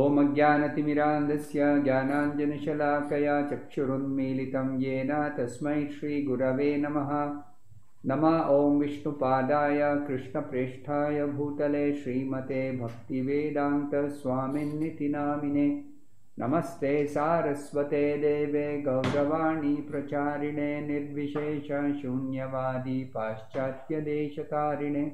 ॐ अज्ञानतिमिरान्धस्य ज्ञानाञ्जनशलाकया चक्षुरुन्मीलितं येन तस्मै श्रीगुरवे नमः। नम ॐ विष्णुपादाय कृष्णप्रेष्ठाय भूतले श्रीमते भक्तिवेदान्तस्वामिन्निति नामिने नमस्ते सारस्वते देवे गौरवाणी प्रचारिणे निर्विशेषशून्यवादी पाश्चात्यदेशतारिणे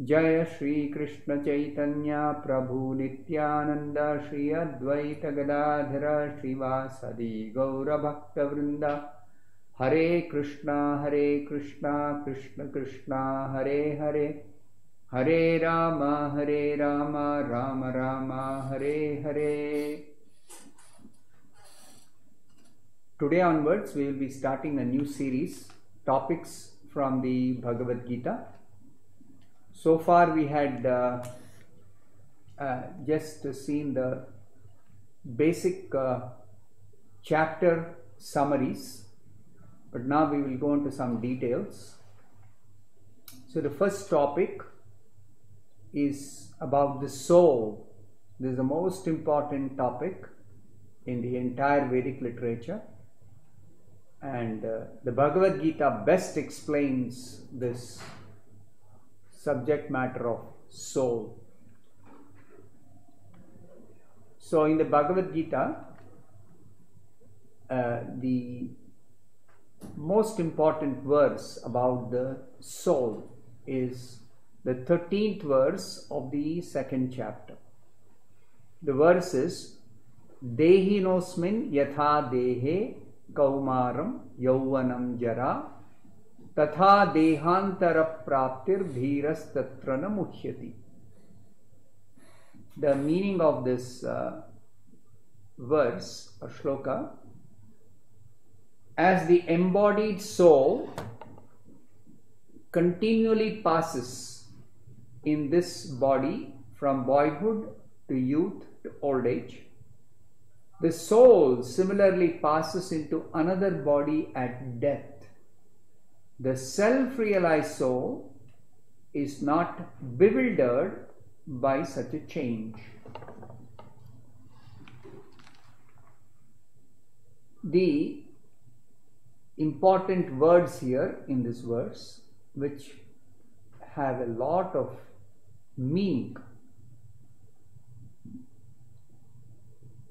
जय श्री कृष्ण चैतन्य प्रभु नित्यानन्द श्री अद्वैतगदाधर श्रीवासदि गौरभक्तवृन्द। हरे कृष्णा हरे कृष्णा कृष्ण कृष्णा हरे हरे। हरे राम हरे राम राम राम हरे हरे। Today onwards, we will be starting a new series, topics from the Bhagavad Gita. So far, we had uh, uh, just seen the basic uh, chapter summaries, but now we will go into some details. So, the first topic is about the soul. This is the most important topic in the entire Vedic literature and uh, the Bhagavad Gita best explains this subject matter of soul. So in the Bhagavad Gita, uh, the most important verse about the soul is the 13th verse of the second chapter. The verse is Dehinosmin yatha dehe kaumaram yauvanam jara तथा देहांतर प्राप्तिर धीरस्तत्र न मुह्यति the meaning of this uh, verse or shloka as the embodied soul continually passes in this body from boyhood to youth to old age the soul similarly passes into another body at death. The self realized soul is not bewildered by such a change. The important words here in this verse, which have a lot of meaning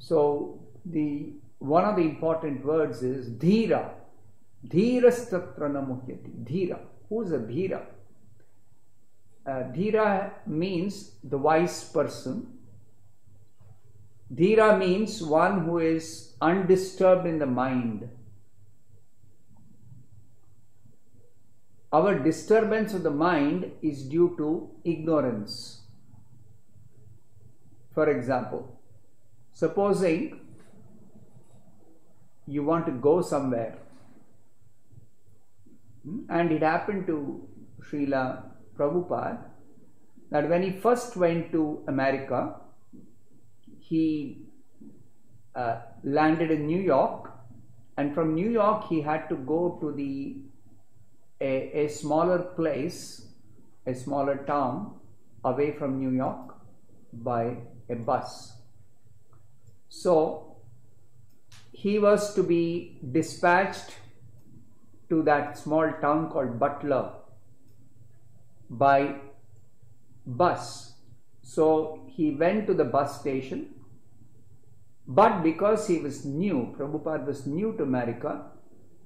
So the one of the important words is dhira. Dhirastatra namuhyati. Dhira. Who is a dhira? Uh, dhira means the wise person. Dhira means one who is undisturbed in the mind. Our disturbance of the mind is due to ignorance. For example, supposing you want to go somewhere and it happened to Srila Prabhupada that when he first went to America he uh, landed in New York. And from New York he had to go to the a, a smaller place a smaller town away from New York by a bus. So he was to be dispatched to that small town called Butler by bus. So he went to the bus station, but because he was new, Prabhupada was new to America,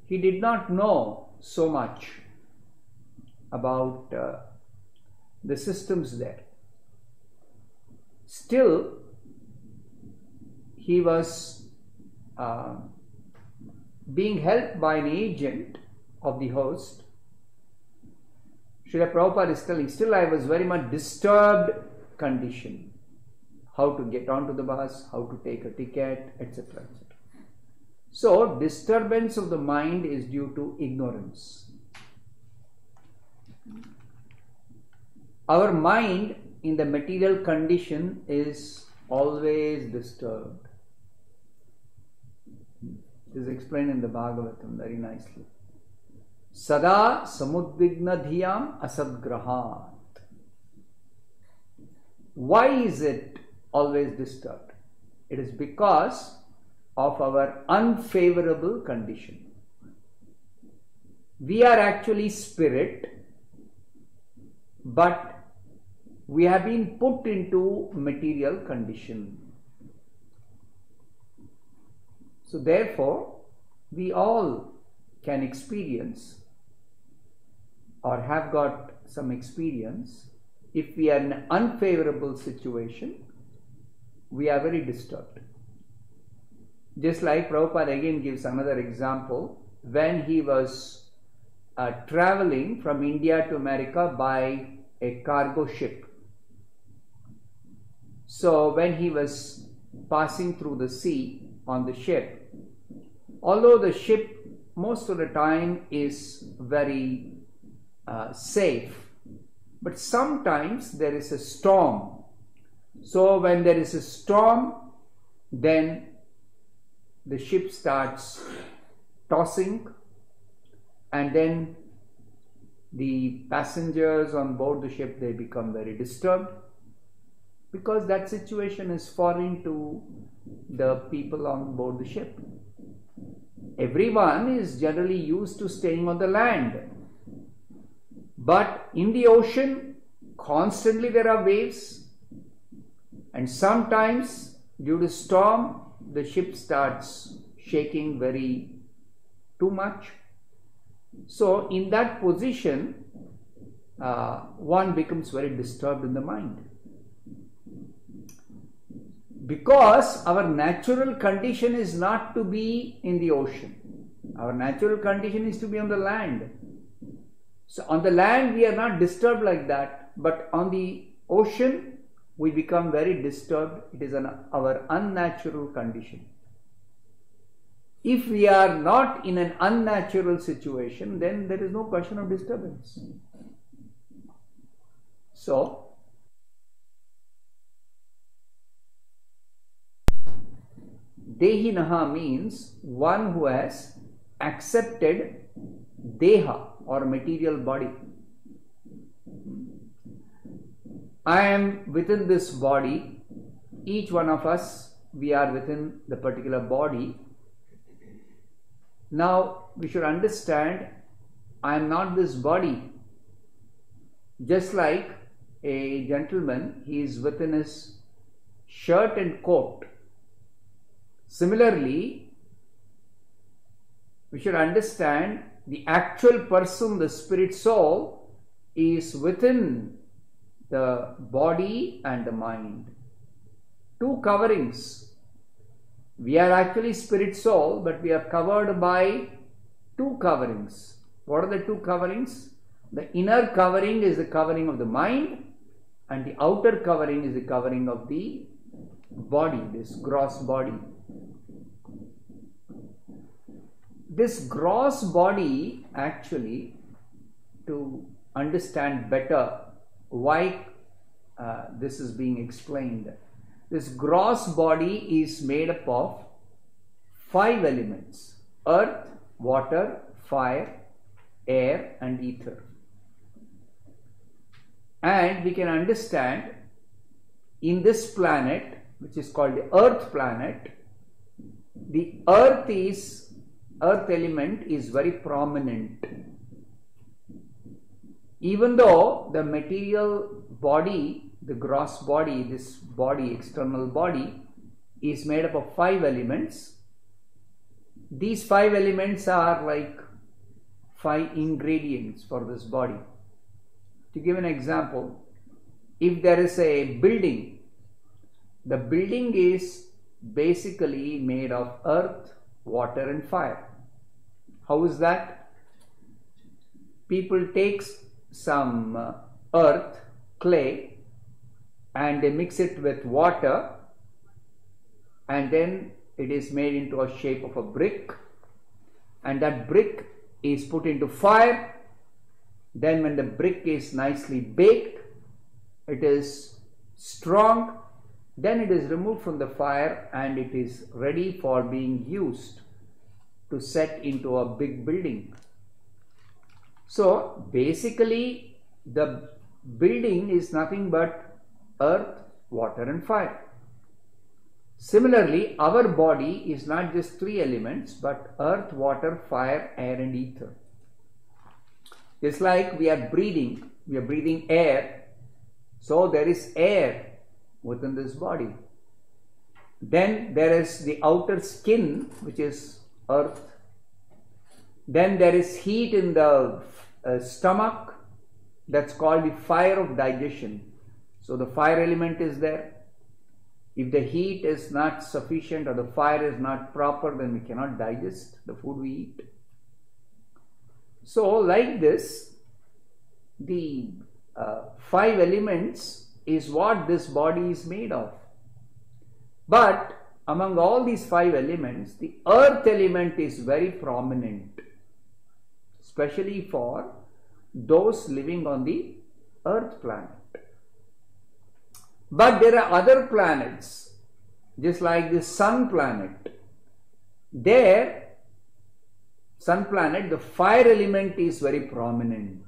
he did not know so much about uh, the systems there. Still, he was uh, being helped by an agent of the host. Srila Prabhupada is telling, still I was very much disturbed condition. How to get onto the bus, how to take a ticket, etc. etc. So, disturbance of the mind is due to ignorance. Our mind in the material condition is always disturbed This is explained in the Bhagavatam very nicely. Sada samudvigna dhyam asadgrahat. Why is it always disturbed? It is because of our unfavorable condition. We are actually spirit, but we have been put into material condition. So therefore, we all can experience or have got some experience if we are in an unfavorable situation, we are very disturbed. Just like Prabhupada again gives another example when he was uh, traveling from India to America by a cargo ship. So when he was passing through the sea on the ship, although the ship most of the time is very uh, safe, but sometimes there is a storm. So when there is a storm, then the ship starts tossing and then the passengers on board the ship they become very disturbed because that situation is foreign to the people on board the ship. Everyone is generally used to staying on the land but in the ocean constantly there are waves and sometimes due to storm the ship starts shaking very too much so, in that position, uh, one becomes very disturbed in the mind. Because our natural condition is not to be in the ocean, our natural condition is to be on the land. So, on the land, we are not disturbed like that, but on the ocean, we become very disturbed. It is an, our unnatural condition if we are not in an unnatural situation, then there is no question of disturbance. So, Dehinaha means one who has accepted Deha or material body. I am within this body, each one of us, we are within the particular body now we should understand I am not this body. Just like a gentleman, he is within his shirt and coat. Similarly, we should understand the actual person, the spirit soul, is within the body and the mind. Two coverings we are actually spirit soul, but we are covered by two coverings. What are the two coverings? The inner covering is the covering of the mind, and the outer covering is the covering of the body, this gross body. This gross body, actually, to understand better why uh, this is being explained this gross body is made up of five elements earth, water, fire, air, and ether. And we can understand in this planet, which is called the earth planet, the earth is earth element is very prominent even though the material body the gross body, this body, external body, is made up of five elements. These five elements are like five ingredients for this body. To give an example, if there is a building, the building is basically made of earth, water and fire. How is that? People takes some uh, earth, clay and they mix it with water and then it is made into a shape of a brick and that brick is put into fire. Then when the brick is nicely baked it is strong. Then it is removed from the fire and it is ready for being used to set into a big building so basically the building is nothing but earth, water and fire. Similarly, our body is not just three elements but earth, water, fire, air, and ether. It's like we are breathing, we are breathing air, so there is air within this body. Then there is the outer skin, which is earth. Then there is heat in the uh, stomach, that's called the fire of digestion. So the fire element is there. If the heat is not sufficient or the fire is not proper, then we cannot digest the food we eat. So, like this, the uh, five elements is what this body is made of. But among all these five elements, the earth element is very prominent, especially for those living on the earth planet. But there are other planets, just like the sun planet. There, sun planet, the fire element is very prominent.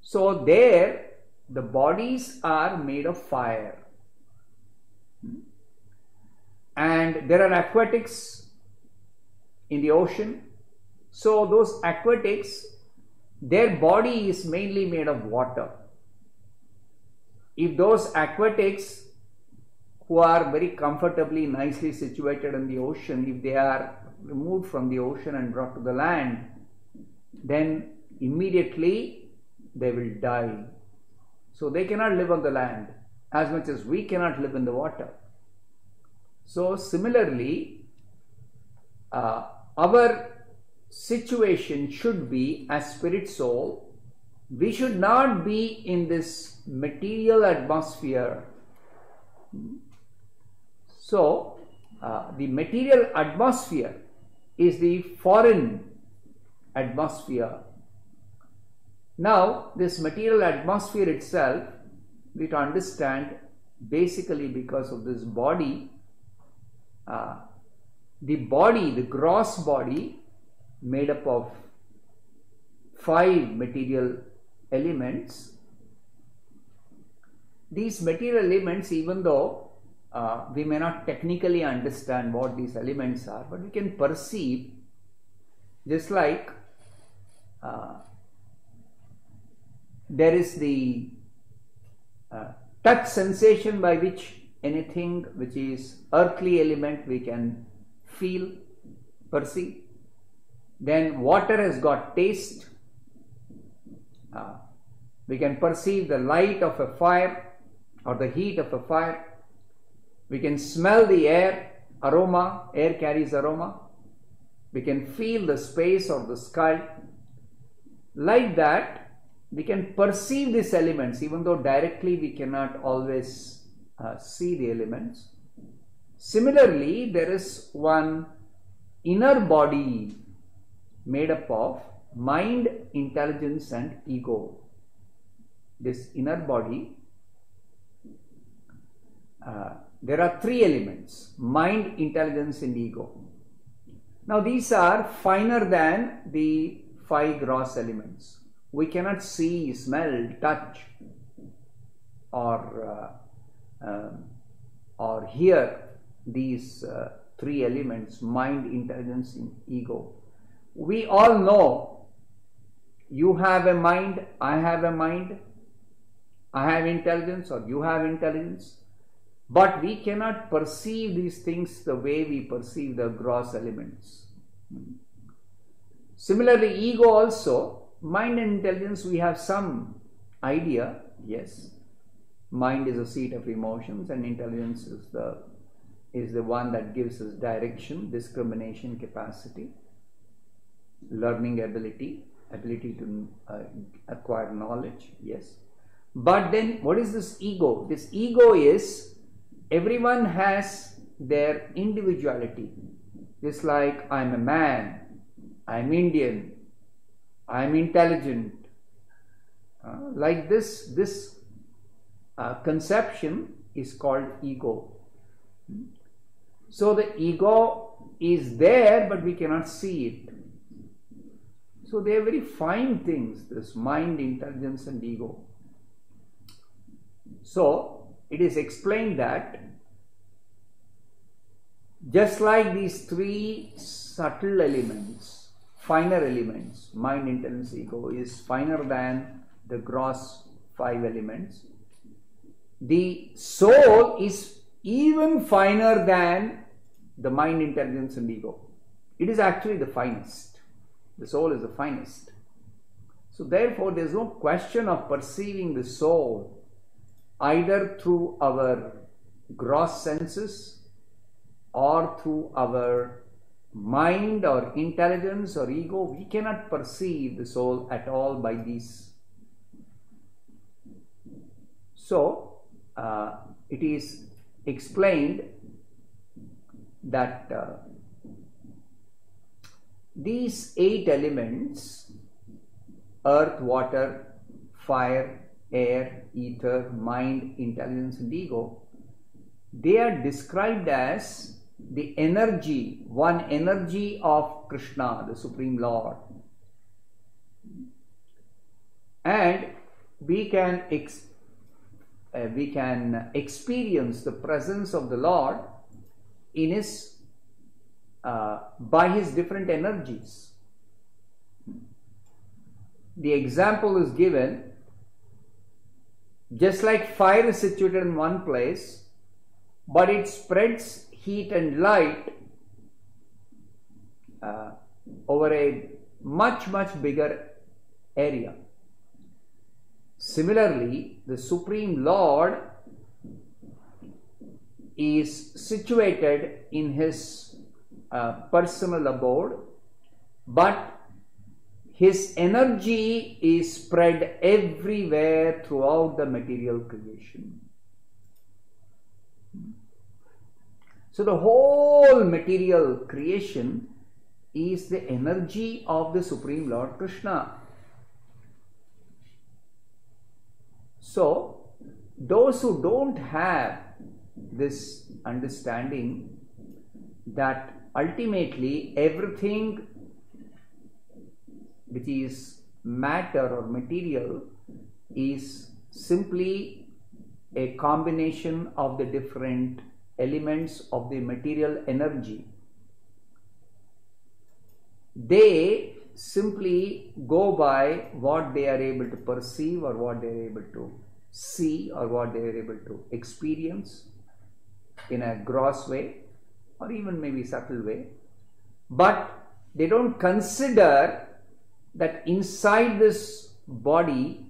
So there, the bodies are made of fire. And there are aquatics in the ocean. So those aquatics, their body is mainly made of water if those aquatics who are very comfortably, nicely situated in the ocean, if they are removed from the ocean and brought to the land, then immediately they will die. So they cannot live on the land as much as we cannot live in the water. So, similarly, uh, our situation should be as spirit soul we should not be in this material atmosphere. So, uh, the material atmosphere is the foreign atmosphere. Now, this material atmosphere itself, we to understand basically because of this body, uh, the body, the gross body, made up of five material elements. These material elements, even though uh, we may not technically understand what these elements are, but we can perceive just like uh, there is the uh, touch sensation by which anything which is earthly element we can feel, perceive. Then water has got taste, uh, we can perceive the light of a fire or the heat of a fire. We can smell the air, aroma, air carries aroma. We can feel the space or the sky. Like that, we can perceive these elements even though directly we cannot always uh, see the elements. Similarly, there is one inner body made up of mind, intelligence, and ego. This inner body, uh, there are three elements mind, intelligence, and ego. Now, these are finer than the five gross elements. We cannot see, smell, touch, or uh, um, or hear these uh, three elements mind, intelligence, and ego. We all know you have a mind, I have a mind, I have intelligence, or you have intelligence. But we cannot perceive these things the way we perceive the gross elements. Similarly, ego also, mind and intelligence, we have some idea, yes. Mind is a seat of emotions, and intelligence is the is the one that gives us direction, discrimination capacity, learning ability, ability to uh, acquire knowledge, yes. But then what is this ego? This ego is everyone has their individuality. it's like I'm a man, I'm Indian, I'm intelligent. Uh, like this, this uh, conception is called ego. So the ego is there, but we cannot see it. So they are very fine things, this mind, intelligence, and ego. So it is explained that just like these three subtle elements, finer elements, mind, intelligence, ego is finer than the gross five elements. The soul is even finer than the mind, intelligence, and ego. It is actually the finest. The soul is the finest. So, therefore, there is no question of perceiving the soul either through our gross senses or through our mind or intelligence or ego. We cannot perceive the soul at all by these. So, uh, it is explained that uh, these eight elements earth, water, fire, air, ether, mind, intelligence, and ego they are described as the energy, one energy of Krishna, the Supreme Lord. And we can ex- uh, we can experience the presence of the Lord in his uh, by his different energies. The example is given just like fire is situated in one place, but it spreads heat and light uh, over a much, much bigger area. Similarly, the Supreme Lord is situated in his uh, personal abode, but his energy is spread everywhere throughout the material creation. So, the whole material creation is the energy of the Supreme Lord Krishna. So, those who don't have this understanding that ultimately everything which is matter or material is simply a combination of the different elements of the material energy. They simply go by what they are able to perceive or what they are able to see or what they are able to experience in a gross way or even maybe subtle way. But they don't consider that inside this body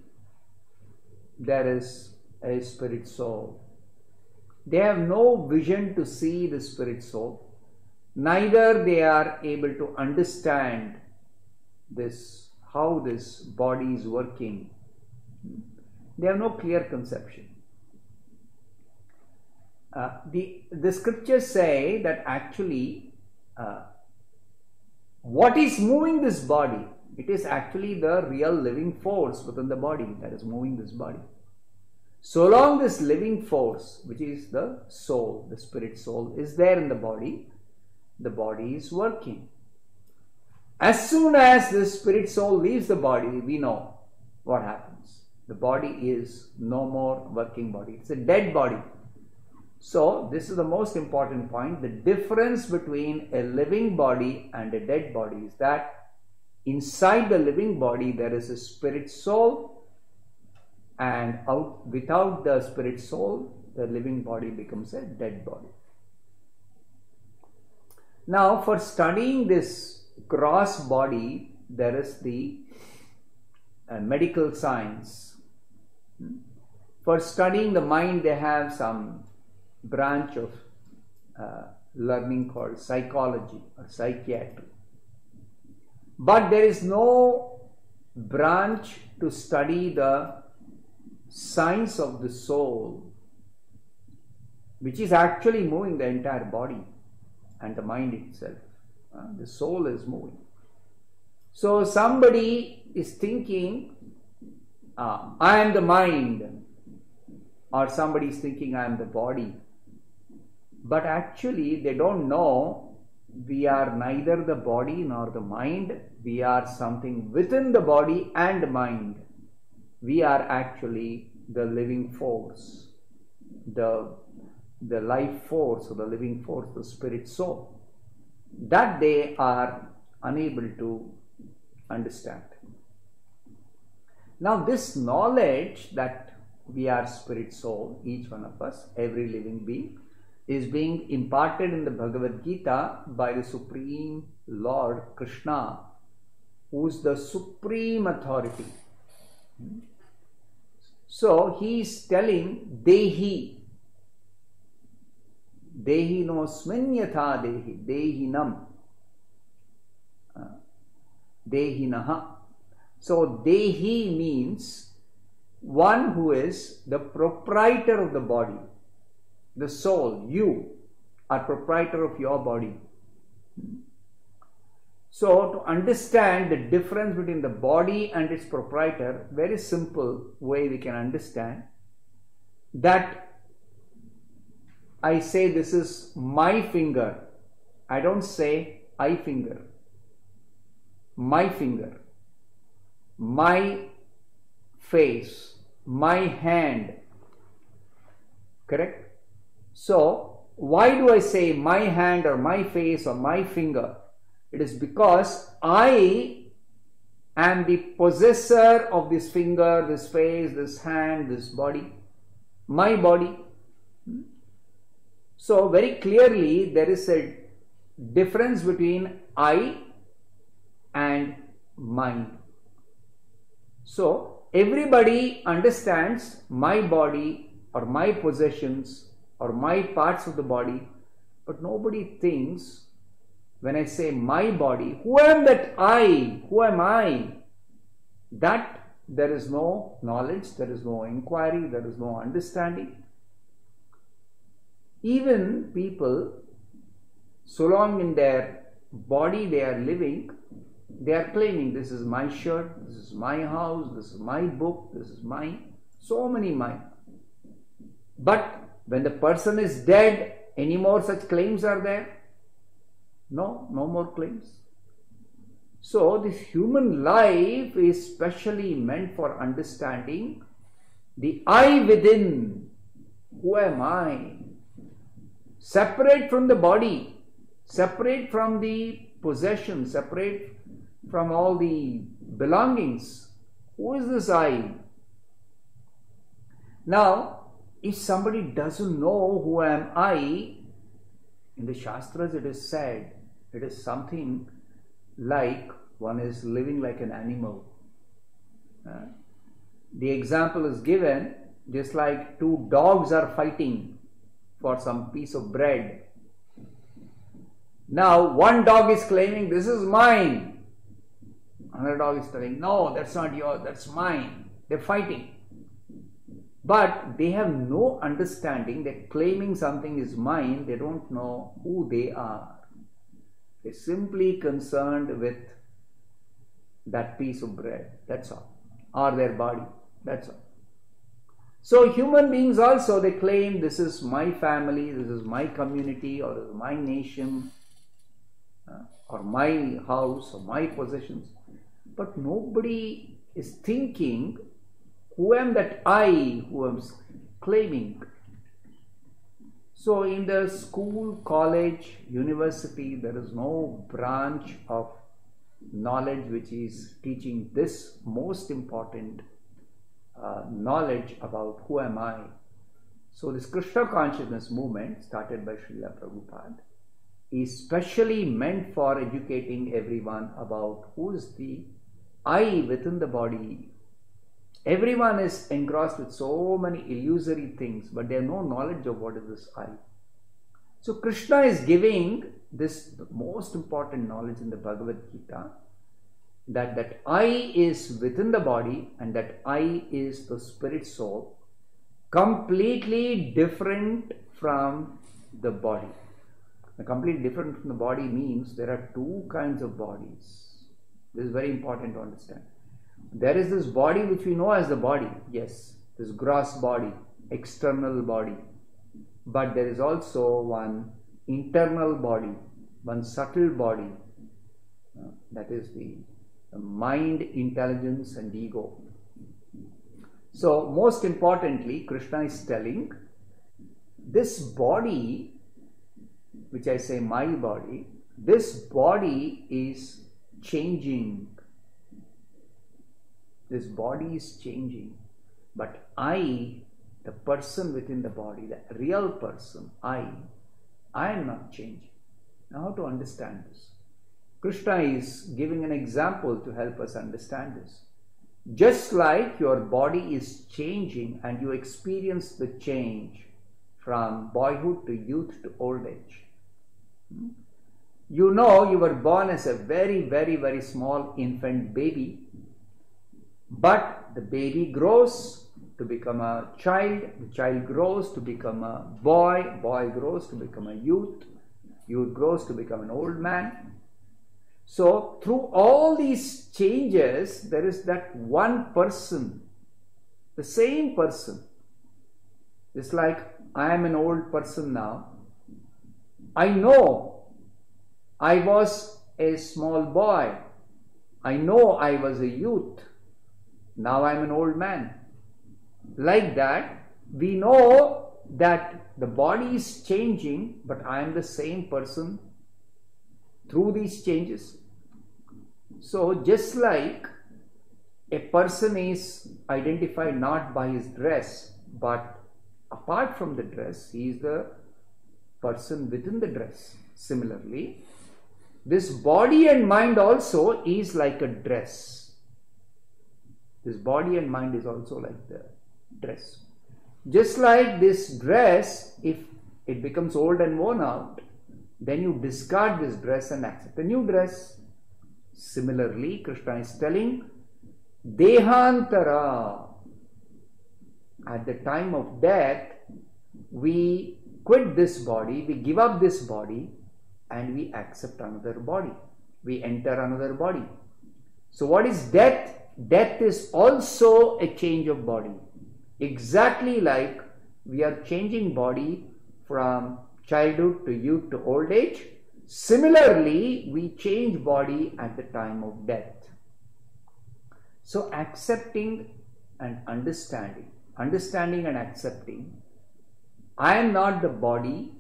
there is a spirit soul. They have no vision to see the spirit soul, neither they are able to understand this how this body is working. They have no clear conception. Uh, the the scriptures say that actually uh, what is moving this body it is actually the real living force within the body that is moving this body. So long this living force, which is the soul, the spirit soul, is there in the body, the body is working. As soon as the spirit soul leaves the body, we know what happens. The body is no more working body. It's a dead body. So, this is the most important point. The difference between a living body and a dead body is that inside the living body there is a spirit soul and out without the spirit soul the living body becomes a dead body now for studying this gross body there is the uh, medical science for studying the mind they have some branch of uh, learning called psychology or psychiatry but there is no branch to study the science of the soul, which is actually moving the entire body and the mind itself. Uh, the soul is moving. So somebody is thinking, uh, I am the mind, or somebody is thinking, I am the body. But actually, they don't know we are neither the body nor the mind, we are something within the body and mind. We are actually the living force, the the life force or the living force, the spirit soul, that they are unable to understand. Now, this knowledge that we are spirit soul, each one of us, every living being, is being imparted in the Bhagavad Gita by the Supreme Lord Krishna, who is the supreme authority. Hmm? So he is telling Dehi, Dehi no sminyatha Dehi, Dehinam, uh, Dehinaha. So Dehi means one who is the proprietor of the body, the soul, you are proprietor of your body. So, to understand the difference between the body and its proprietor, very simple way we can understand that I say this is my finger. I don't say I finger. My finger. My face. My hand. Correct? So, why do I say my hand or my face or my finger? It is because I am the possessor of this finger, this face, this hand, this body, my body. So, very clearly, there is a difference between I and mine. So, everybody understands my body or my possessions or my parts of the body, but nobody thinks when I say my body, who am that I? Who am I? That there is no knowledge, there is no inquiry, there is no understanding. Even people, so long in their body they are living, they are claiming this is my shirt, this is my house, this is my book, this is my, so many mine. But when the person is dead, any more such claims are there? No, no more claims. So, this human life is specially meant for understanding the I within. Who am I? Separate from the body, separate from the possession, separate from all the belongings. Who is this I? Now, if somebody doesn't know who am I, in the Shastras it is said it is something like one is living like an animal. Uh, the example is given just like two dogs are fighting for some piece of bread. Now, one dog is claiming, This is mine. Another dog is telling, No, that's not yours, that's mine. They're fighting. But they have no understanding that claiming something is mine, they don't know who they are They're simply concerned with that piece of bread. That's all. Or their body. That's all. So human beings also they claim this is my family, this is my community, or my nation, uh, or my house, or my possessions. But nobody is thinking who am that I who am claiming so, in the school, college, university, there is no branch of knowledge which is teaching this most important uh, knowledge about who am I. So, this Krishna consciousness movement, started by Srila Prabhupada, is specially meant for educating everyone about who is the I within the body Everyone is engrossed with so many illusory things, but they have no knowledge of what is this I. So Krishna is giving this most important knowledge in the Bhagavad Gita that that I is within the body and that I is the spirit soul, completely different from the body. A completely different from the body means there are two kinds of bodies. This is very important to understand. There is this body which we know as the body, yes, this gross body, external body. But there is also one internal body, one subtle body, uh, that is the, the mind, intelligence, and ego. So, most importantly, Krishna is telling this body, which I say my body, this body is changing. This body is changing. But I, the person within the body, the real person, I, I am not changing. Now, how to understand this? Krishna is giving an example to help us understand this. Just like your body is changing and you experience the change from boyhood to youth to old age. Hmm? You know you were born as a very, very, very small infant baby, but the baby grows to become a child, the child grows to become a boy, boy grows to become a youth, youth grows to become an old man. So, through all these changes, there is that one person, the same person. It's like I am an old person now. I know I was a small boy. I know I was a youth. Now I'm an old man. Like that, we know that the body is changing, but I am the same person through these changes. So, just like a person is identified not by his dress, but apart from the dress, he is the person within the dress. Similarly, this body and mind also is like a dress. This body and mind is also like the dress. Just like this dress, if it becomes old and worn out, then you discard this dress and accept a new dress. Similarly, Krishna is telling Dehantara. At the time of death, we quit this body, we give up this body, and we accept another body. We enter another body. So, what is death? Death is also a change of body. Exactly like we are changing body from childhood to youth to old age. Similarly, we change body at the time of death. So, accepting and understanding, understanding and accepting, I am not the body,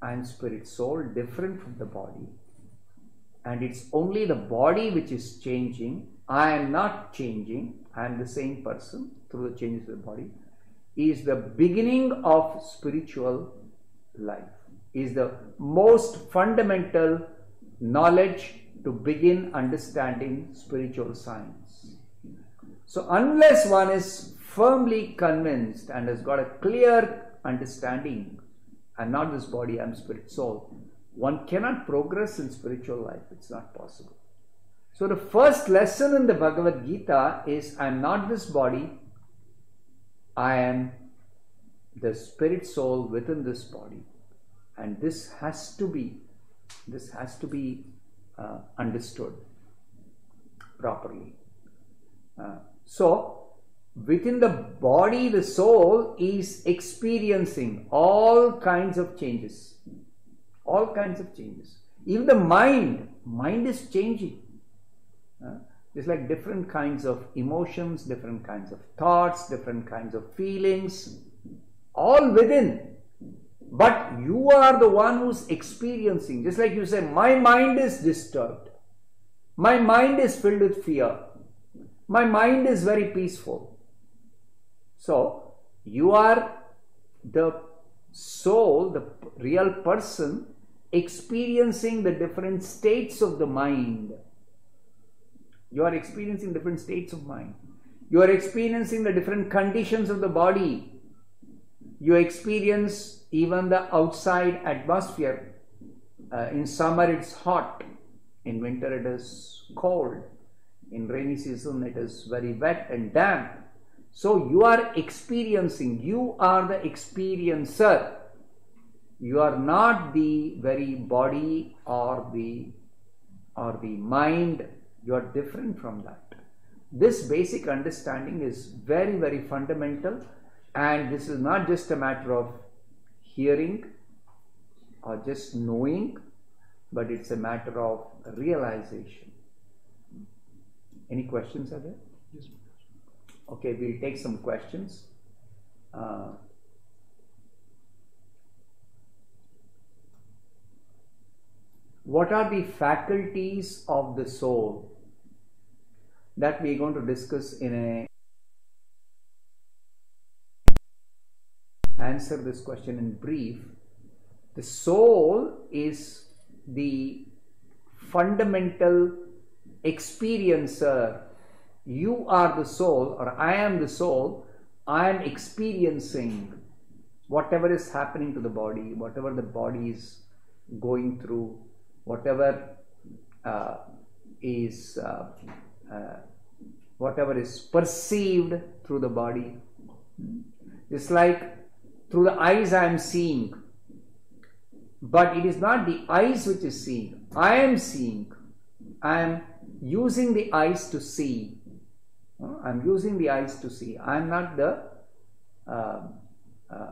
I am spirit soul, different from the body. And it's only the body which is changing. I am not changing, I am the same person through the changes of the body. Is the beginning of spiritual life, is the most fundamental knowledge to begin understanding spiritual science. So, unless one is firmly convinced and has got a clear understanding, I'm not this body, I'm spirit soul, one cannot progress in spiritual life. It's not possible. So, the first lesson in the Bhagavad Gita is I'm not this body, I am the spirit soul within this body. And this has to be, this has to be uh, understood properly. Uh, so, within the body, the soul is experiencing all kinds of changes. All kinds of changes. Even the mind, mind is changing. Uh, it's like different kinds of emotions, different kinds of thoughts, different kinds of feelings, all within. But you are the one who's experiencing. Just like you say, my mind is disturbed. My mind is filled with fear. My mind is very peaceful. So, you are the soul, the real person, experiencing the different states of the mind. You are experiencing different states of mind. You are experiencing the different conditions of the body. You experience even the outside atmosphere. Uh, in summer, it's hot. In winter, it is cold. In rainy season, it is very wet and damp. So, you are experiencing, you are the experiencer. You are not the very body or the or the mind you are different from that. This basic understanding is very, very fundamental, and this is not just a matter of hearing or just knowing, but it's a matter of realization. Any questions are there? Yes. Okay, we'll take some questions. Uh, what are the faculties of the soul that we're going to discuss in a answer this question in brief. The soul is the fundamental experiencer. You are the soul or i am the soul i am experiencing whatever is happening to the body whatever the body is going through whatever uh, is uh, uh, whatever is perceived through the body. It's like through the eyes i am seeing. But it is not the eyes which is seeing. I am seeing. I am using the eyes to see. I'm using the eyes to see. I am not the uh, uh,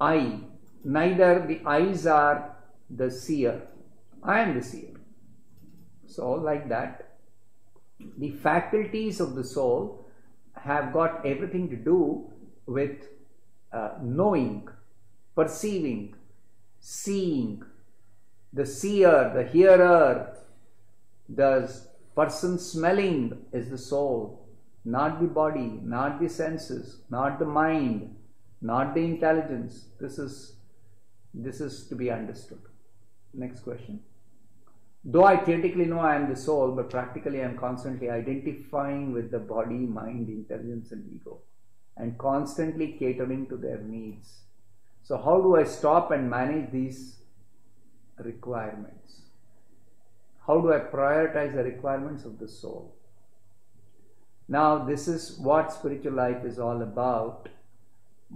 eye. Neither the eyes are the seer. I am the seer. So, like that, the faculties of the soul have got everything to do with uh, knowing, perceiving, seeing. The seer, the hearer, the person smelling is the soul, not the body, not the senses, not the mind, not the intelligence. This is this is to be understood. Next question. Though I theoretically know I am the soul, but practically I am constantly identifying with the body, mind, intelligence, and ego, and constantly catering to their needs. So, how do I stop and manage these requirements? How do I prioritize the requirements of the soul? Now, this is what spiritual life is all about.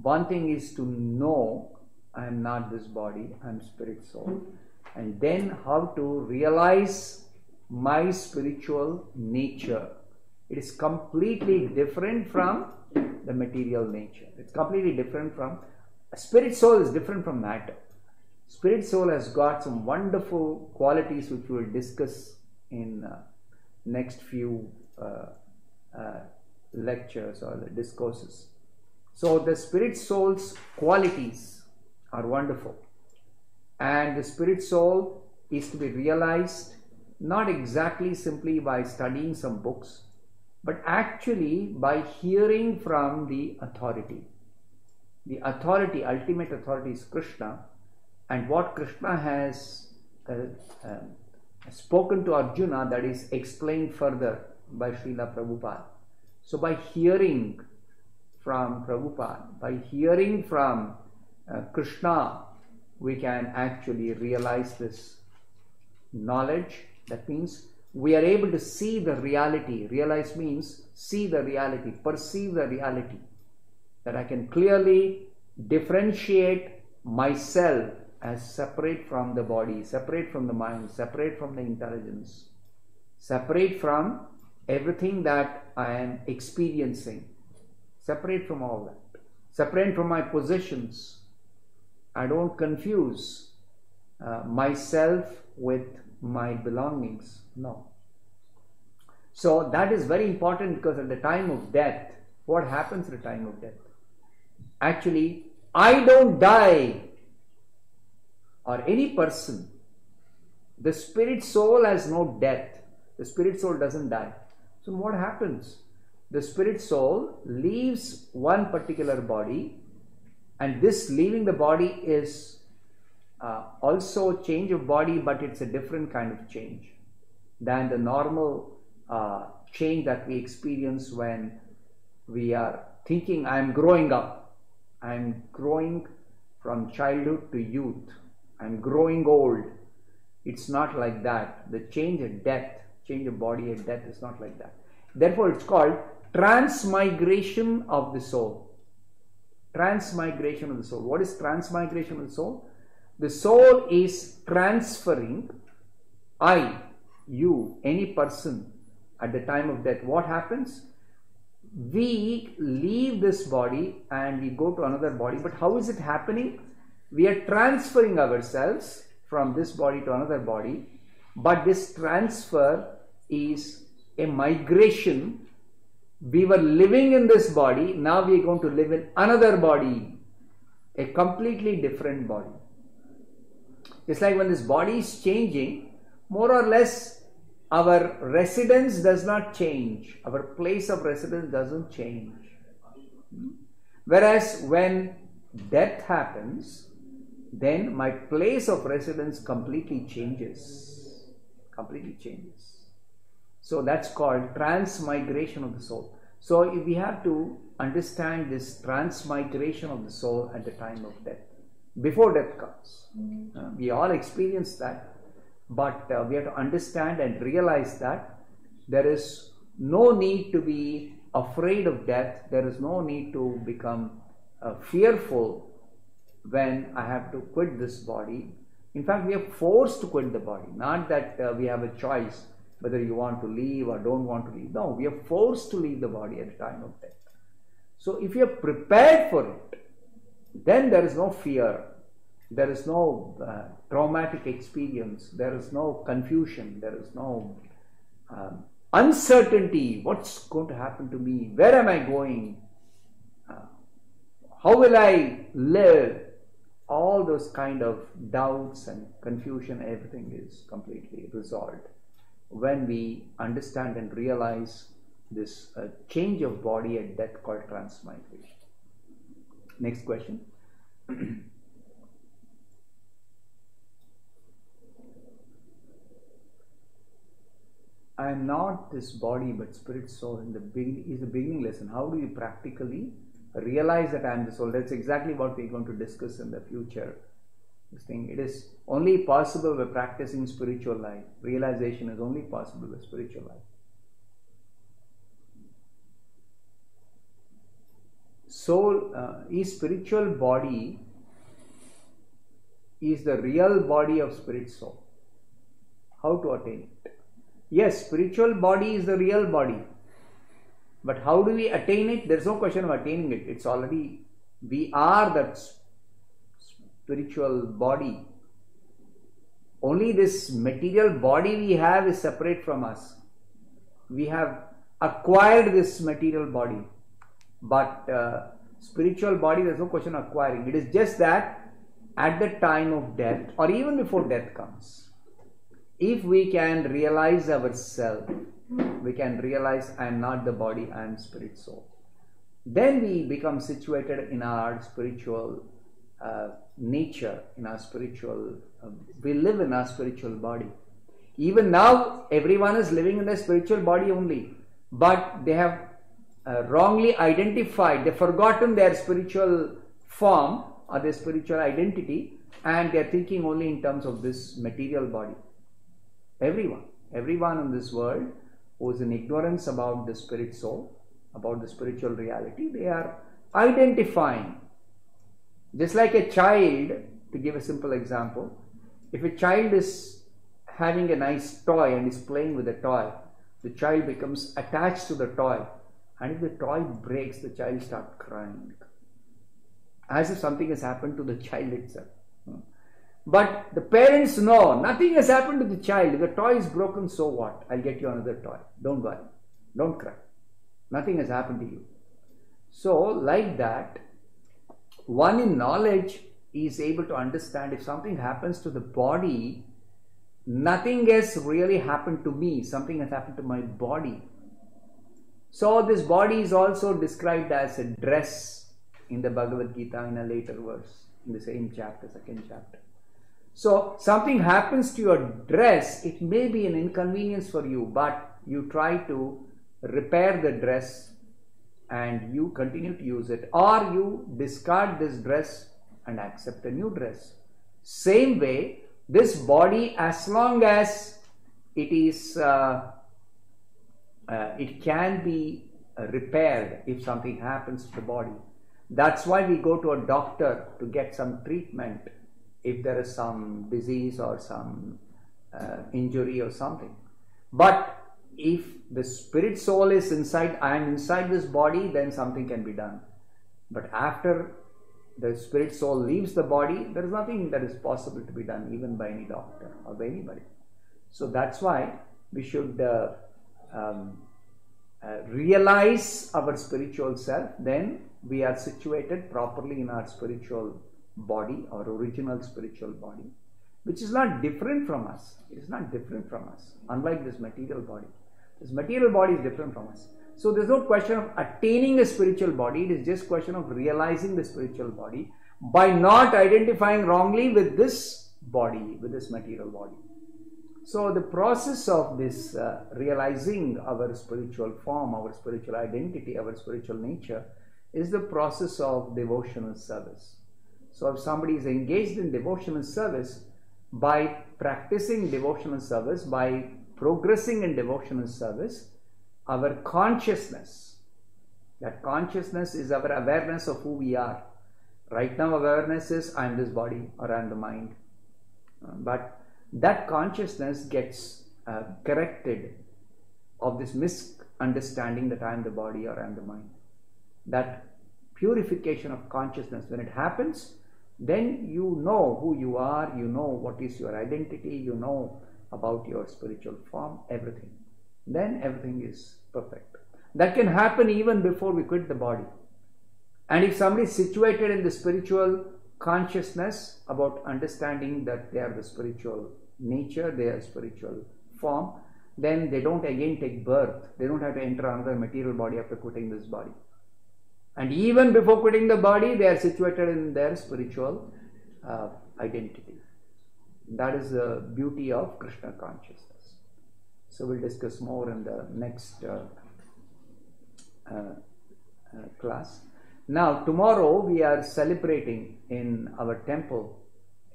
One thing is to know I am not this body, I am spirit soul and then how to realize my spiritual nature. It is completely different from the material nature. It's completely different from spirit soul is different from matter. Spirit soul has got some wonderful qualities which we will discuss in uh, next few uh, uh, lectures or discourses. So the spirit soul's qualities are wonderful and the spirit soul is to be realized not exactly simply by studying some books but actually by hearing from the authority the authority ultimate authority is krishna and what krishna has uh, uh, spoken to arjuna that is explained further by Srila Prabhupada. So by hearing from Prabhupada, by hearing from uh, Krishna we can actually realize this knowledge. That means we are able to see the reality. Realize means see the reality, perceive the reality. That I can clearly differentiate myself as separate from the body, separate from the mind, separate from the intelligence, separate from everything that I am experiencing, separate from all that, separate from my possessions I don't confuse uh, myself with my belongings. No. So that is very important because at the time of death, what happens at the time of death? Actually, I don't die, or any person. The spirit soul has no death. The spirit soul doesn't die. So what happens? The spirit soul leaves one particular body and this leaving the body is uh, also change of body but it's a different kind of change than the normal uh, change that we experience when we are thinking i'm growing up. I'm growing from childhood to youth. I'm growing old. It's not like that. The change at death change of body at death is not like that. Therefore it's called transmigration of the soul. Transmigration of the soul. What is transmigration of the soul? The soul is transferring I, you, any person at the time of death. What happens? We leave this body and we go to another body. But how is it happening? We are transferring ourselves from this body to another body. But this transfer is a migration we were living in this body, now we are going to live in another body, a completely different body. It's like when this body is changing, more or less our residence does not change, our place of residence doesn't change. Whereas when death happens, then my place of residence completely changes. Completely changes. So that's called transmigration of the soul. So we have to understand this transmigration of the soul at the time of death, before death comes. Uh, we all experience that, but uh, we have to understand and realize that there is no need to be afraid of death, there is no need to become uh, fearful when I have to quit this body. In fact, we are forced to quit the body, not that uh, we have a choice whether you want to leave or don't want to leave. No, we are forced to leave the body at the time of death. So, if you are prepared for it, then there is no fear, there is no uh, traumatic experience, there is no confusion, there is no um, uncertainty. What's going to happen to me, where am I going, uh, how will I live. All those kind of doubts and confusion, everything is completely resolved. When we understand and realize this uh, change of body at death called transmigration. Next question. I am not this body but spirit soul in the beginning is the beginning lesson. How do you practically realize that I am the soul? That's exactly what we're going to discuss in the future. This thing it is only possible by practicing spiritual life. Realization is only possible with spiritual life. Soul uh, is spiritual body is the real body of spirit soul. How to attain it? Yes, spiritual body is the real body. But how do we attain it? There's no question of attaining it. It's already, we are that spiritual body. Only this material body we have is separate from us. We have acquired this material body. But uh, spiritual body, there's no question acquiring. It is just that at the time of death or even before death comes, if we can realize ourselves, we can realize I am not the body, I am spirit soul. Then we become situated in our spiritual uh, nature, in our spiritual, uh, we live in our spiritual body. Even now, everyone is living in their spiritual body only, but they have uh, wrongly identified, they've forgotten their spiritual form or their spiritual identity, and they're thinking only in terms of this material body. Everyone, everyone in this world who is in ignorance about the spirit soul, about the spiritual reality, they are identifying. Just like a child, to give a simple example, if a child is having a nice toy and is playing with the toy, the child becomes attached to the toy, and if the toy breaks, the child starts crying as if something has happened to the child itself. But the parents know nothing has happened to the child. The toy is broken, so what? I'll get you another toy. Don't worry. Don't cry. Nothing has happened to you. So, like that, one in knowledge is able to understand if something happens to the body, nothing has really happened to me, something has happened to my body. So, this body is also described as a dress in the Bhagavad Gita in a later verse, in the same chapter, second chapter. So, something happens to your dress, it may be an inconvenience for you, but you try to repair the dress and you continue to use it, or you discard this dress and accept a new dress. Same way, this body, as long as it is, uh, uh, it can be uh, repaired if something happens to the body. That's why we go to a doctor to get some treatment if there is some disease or some uh, injury or something. But if the spirit soul is inside, I am inside this body, then something can be done. But after the spirit soul leaves the body, there is nothing that is possible to be done, even by any doctor or by anybody. So that's why we should uh, um, uh, realize our spiritual self, then we are situated properly in our spiritual body, our original spiritual body. which is not different from us. It is not different from us, unlike this material body. This material body is different from us. So there's no question of attaining a spiritual body, it is just question of realizing the spiritual body by not identifying wrongly with this body, with this material body. So the process of this uh, realizing our spiritual form, our spiritual identity, our spiritual nature is the process of devotional service. So if somebody is engaged in devotional service, by practicing devotional service, by progressing in devotional service, our consciousness, that consciousness is our awareness of who we are. Right now, awareness is I am this body or I am the mind. Uh, but that consciousness gets uh, corrected of this misunderstanding that I am the body or I am the mind. That purification of consciousness, when it happens, then you know who you are, you know what is your identity, you know about your spiritual form, everything. Then everything is perfect. That can happen even before we quit the body. And if somebody is situated in the spiritual consciousness about understanding that they are the spiritual nature, their spiritual form, then they don't again take birth. They don't have to enter another material body after quitting this body. And even before quitting the body, they are situated in their spiritual uh, identity. That is the beauty of Krishna consciousness. So we'll discuss more in the next uh, uh, uh class. Now, tomorrow we are celebrating in our temple,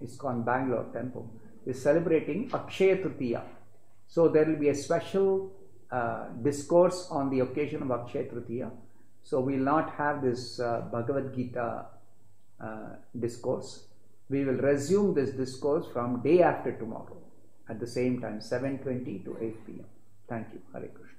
ISKCON Bangalore temple, we're celebrating Akshaya Tritiya. So there will be a special uh, discourse on the occasion of Akshaya Tritiya so we will not have this uh, Bhagavad Gita uh, discourse. We will resume this discourse from day after tomorrow at the same time, 7.20 to 8 p.m. Thank you. Hare Krishna.